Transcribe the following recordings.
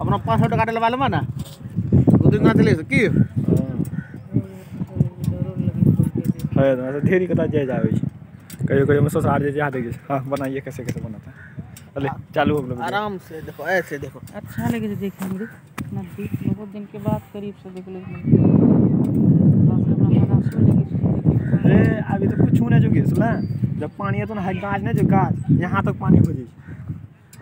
अपना पाँच सौ टका डलवा लेबा ना दू दिन ना चले की है ना तो ढेरी कता जाए जावे छै कहियो कहियो में सोसार जे जा देगे हाँ बनाइए कैसे कैसे बनाता है अले चालू हो गलो आराम से देखो ऐसे देखो अच्छा लगे देखने में नदी बहुत दिन के बाद करीब से देख लो ए अभी तो कुछ नहीं जो गिर सुना जब पानी है तो ना है गाज नहीं जो गाज यहाँ तक पानी हो जाए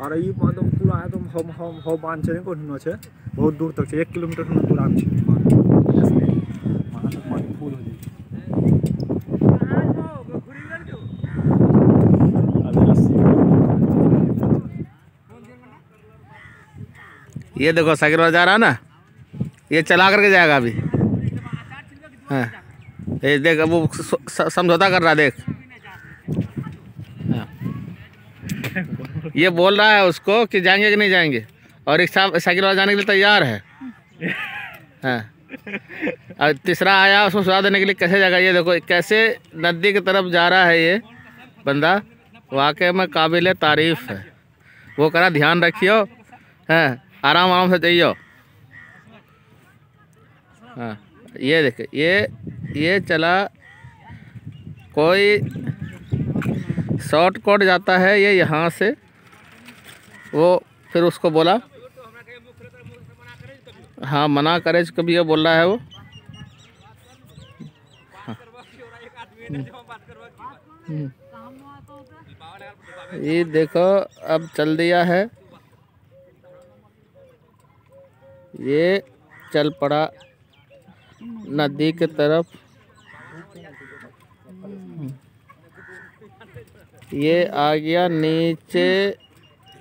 और ये एकदम पूरा एकदम हम हम हो बाँध छै को न छै। बहुत दूर तक छै एक किलोमीटर न दूर आम छै। वहाँ तक पानी फुल हो जाए ये देखो साइकिल वाला जा रहा है ना? ये चला करके जाएगा अभी। हाँ। ये देख वो समझौता कर रहा है, देख। हाँ। ये बोल रहा है उसको कि जाएँगे कि नहीं जाएँगे, और सा- साइकिल वाला जाने के लिए तैयार है। हाँ। और तीसरा आया, उसको सुझाव देने के लिए कैसे जाएगा? ये देखो, कैसे नदी की तरफ़ जा रहा है ये बंदा, वाकई में काबिल तारीफ़ है। वो करा ध्यान रखियो, हैं आराम आराम से जाइयो। हाँ ये देखे, ये ये चला कोई शॉर्टकट जाता है ये यहाँ से वो फिर उसको बोला हाँ मना करे कभी ये बोल रहा है वो हाँ। हम्म। ये देखो, अब चल दिया है ये चल पड़ा नदी के तरफ़। ये आ गया नीचे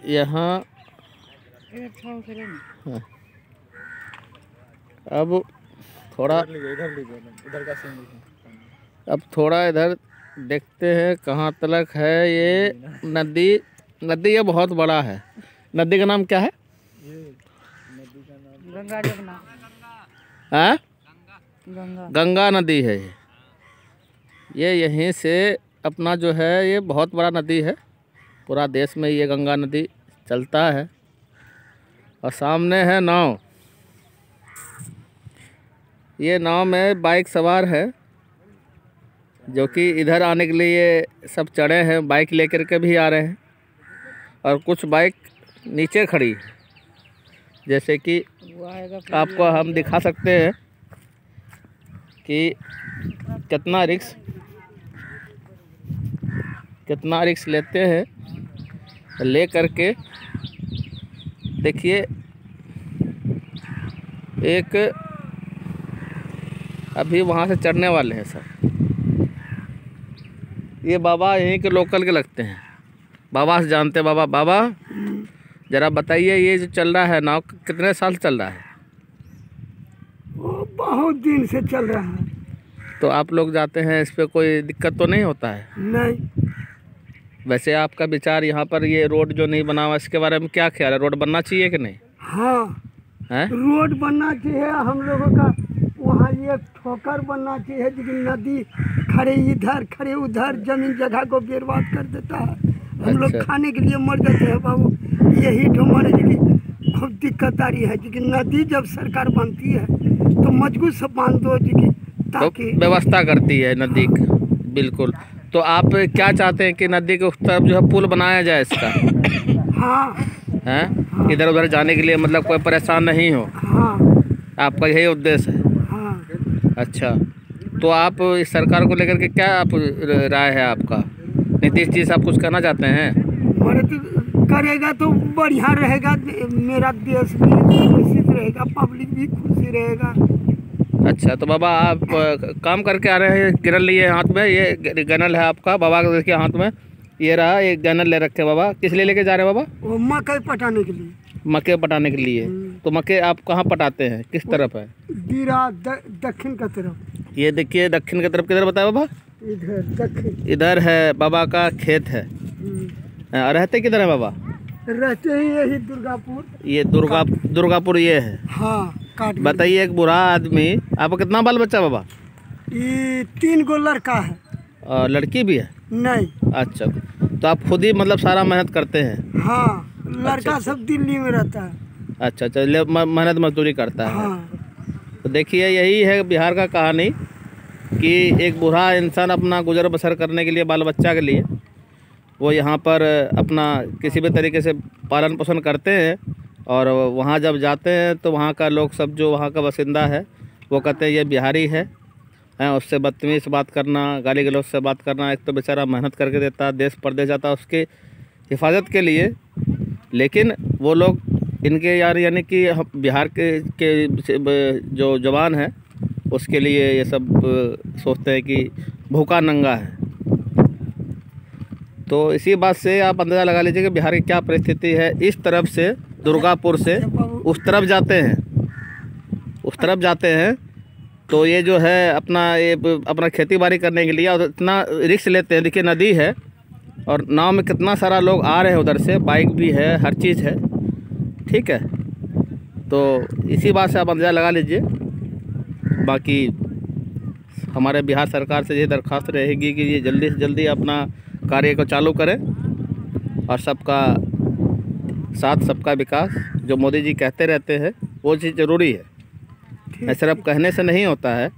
यहाँ। हाँ। अब थोड़ा इधर इधर का सीन अब थोड़ा इधर देखते हैं कहाँ तलक है ये नदी। नदी ये बहुत बड़ा है। नदी का नाम क्या है? गंगा जमुना। हाँ? गंगा। गंगा नदी है ये। यहीं से अपना जो है ये बहुत बड़ा नदी है। पूरा देश में ये गंगा नदी चलता है। और सामने है नाव। ये नाव में बाइक सवार है जो कि इधर आने के लिए सब चढ़े हैं। बाइक लेकर के भी आ रहे हैं। और कुछ बाइक नीचे खड़ी जैसे कि आपको हम दिखा सकते हैं। कि कितना रिक्स कितना रिक्स लेते हैं ले करके। देखिए, एक अभी वहाँ से चढ़ने वाले हैं सर। ये बाबा यहीं के लोकल के लगते हैं। बाबा से जानते हैं, बाबा बाबा, ज़रा बताइए, ये जो चल रहा है, नाव कितने साल चल रहा है? बहुत दिन से चल रहा है। तो आप लोग जाते हैं इस पर कोई दिक्कत तो नहीं होता है? नहीं। वैसे आपका विचार यहाँ पर ये रोड जो नहीं बना हुआ इसके बारे में क्या ख्याल है? रोड बनना चाहिए कि नहीं? हाँ। है? रोड बनना चाहिए हम लोगों का वहाँ एक ठोकर बनना चाहिए लेकिन नदी खड़े इधर खड़े उधर ज़मीन जगह को बर्बाद कर देता है। हम लोग अच्छा। खाने के लिए मर जाते हैं बाबू। यही तो मरे की खूब दिक्कत आ रही है लेकिन नदी जब सरकार बनती है तो मज़बूत सब बाँध दो तो व्यवस्था करती है नदी की बिल्कुल। तो आप क्या चाहते हैं कि नदी के उस तरफ़ जो है पुल बनाया जाए इसका? हाँ। है? इधर उधर जाने के लिए मतलब कोई परेशान नहीं हो? हाँ। आपका यही उद्देश्य है? हाँ। अच्छा। तो आप इस सरकार को लेकर के क्या आप राय है आपका? नीतीश जी से आप कुछ कहना चाहते हैं? तो करेगा तो बढ़िया रहेगा मेरा देश भी रहेगा पब्लिक भी खुशी रहेगा। अच्छा तो बाबा आप काम करके आ रहे हैं गिरल लिए हाथ में ये गनल है आपका बाबा का देखिए हाथ में। ये रहा एक गनल ले रखे बाबा। किस लिए लेके जा रहे हैं बाबा? वो मकई पटाने के लिए। मक्के पटाने के लिए। हम्म। तो मक्के आप कहाँ पटाते हैं? किस तरफ़ है? दीरा दक्षिण का तरफ़। ये देखिए दक्षिण की तरफ़ किधर बताया बाबा? इधर दक्षिण। इधर है बाबा का खेत है। हम्म। रहते किधर है बाबा? रहते ही यही दुर्गापुर। ये दुर्गा दुर्गापुर ये है। हाँ काट बताइए एक बुरा आदमी आपका कितना बाल बच्चा बाबा? ये तीन गो लड़का है। और लड़की भी है? नहीं। अच्छा तो आप खुद ही मतलब सारा मेहनत करते हैं? हाँ लड़का सब दिल्ली में रहता है। अच्छा अच्छा मेहनत मजदूरी करता है। हाँ। तो देखिए यही है बिहार का कहानी कि एक बूढ़ा इंसान अपना गुजर बसर करने के लिए बाल बच्चा के लिए वो यहाँ पर अपना किसी भी तरीके से पालन पोषण करते हैं और वहाँ जब जाते हैं तो वहाँ का लोग सब जो वहाँ का बासिंदा है, वो कहते हैं, ये बिहारी है। हैं, उससे बदतमीज बात करना गाली गलौज से बात करना, एक तो बेचारा मेहनत करके देता है देश परदेश जाता उसकी हिफाजत के लिए। लेकिन वो लोग इनके यार यानी कि बिहार के के जो जवान है, उसके लिए ये सब सोचते हैं कि भूखा नंगा है। तो इसी बात से आप अंदाज़ा लगा लीजिए कि बिहार की क्या परिस्थिति है। इस तरफ़ से, दुर्गापुर से, उस तरफ़ जाते हैं। उस तरफ़ जाते हैं तो ये जो है अपना, ये अपना खेती बाड़ी करने के लिए और इतना रिक्स लेते हैं। देखिए, नदी है और नाव में कितना सारा लोग आ रहे हैं उधर से। बाइक भी है, हर चीज़ है। ठीक है तो इसी बात से आप अंदाज़ा लगा लीजिए। बाकी हमारे बिहार सरकार से ये दरख्वास्त रहेगी कि ये जल्दी से जल्दी अपना कार्य को चालू करें और सबका साथ सबका विकास जो मोदी जी कहते रहते हैं वो चीज़ ज़रूरी है। सिर्फ़ कहने से नहीं होता है।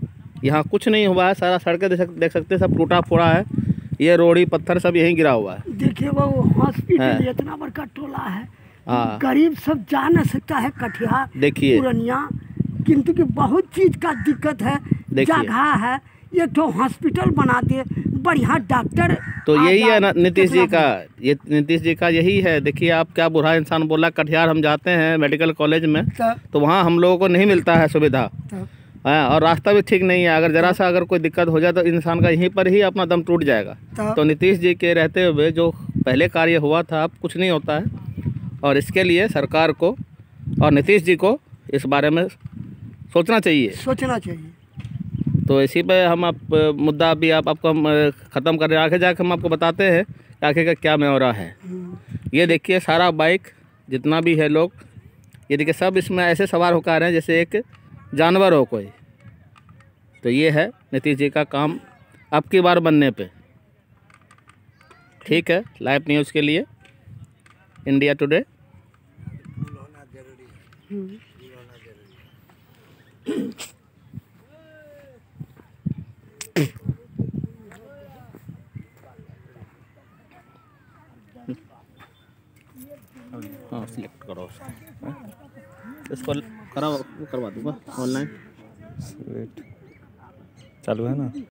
यहाँ कुछ नहीं हुआ है सारा सड़कें देख सकते हैं सब टूटा फोड़ा है। ये रोड़ी पत्थर सब यहीं गिरा हुआ है। देखिए वो हॉस्पिटल। इतना बड़का टोला है हाँ। गरीब सब जा न सकता है कटिहार देखिए। पूर्णिया किंतु कि बहुत चीज़ का दिक्कत है। जगह है एक तो हॉस्पिटल बना दे बढ़िया डॉक्टर तो यही है नीतीश जी का ये नीतीश जी का यही है। देखिए आप क्या बुरा इंसान बोला कटिहार हम जाते हैं मेडिकल कॉलेज में तो वहाँ हम लोगों को नहीं मिलता है सुविधा। तब हाँ, और रास्ता भी ठीक नहीं है। अगर ज़रा सा अगर कोई दिक्कत हो जाए तो इंसान का यहीं पर ही अपना दम टूट जाएगा। तो नीतीश जी के रहते हुए जो पहले कार्य हुआ था अब कुछ नहीं होता है। और इसके लिए सरकार को और नीतीश जी को इस बारे में सोचना चाहिए। सोचना चाहिए। तो इसी पे हम आप मुद्दा अभी आप आपको हम ख़त्म कर रहे हैं। आगे जाकर हम आपको बताते हैं कि आगे का क्या म्यौरा है। हम्म, ये देखिए सारा बाइक जितना भी है लोग ये देखिए सब इसमें ऐसे सवार होकर आ रहे हैं जैसे एक जानवर हो कोई। तो ये है नीतीश जी का काम अब की बार बनने पे। ठीक है लाइव न्यूज़ के लिए इंडिया टुडे। हाँ सिलेक्ट करो उसको हाँ? इसको करा करवा दूँगा ऑनलाइन चालू है ना?